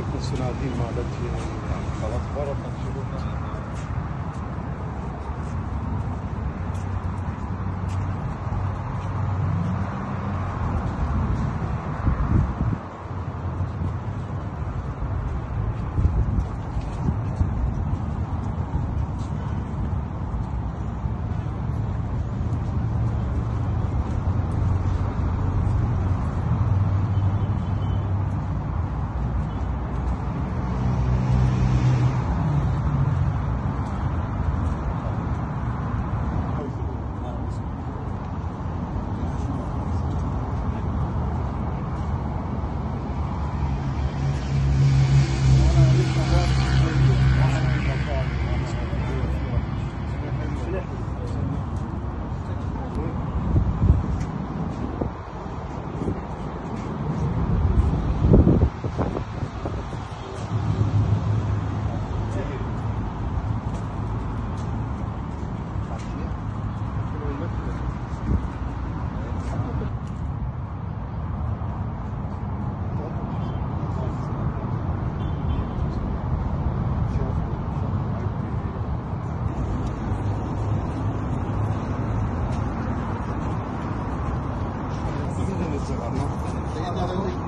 الكونسولاريين بدي خلاص برا تنشوفوا Saya jawab.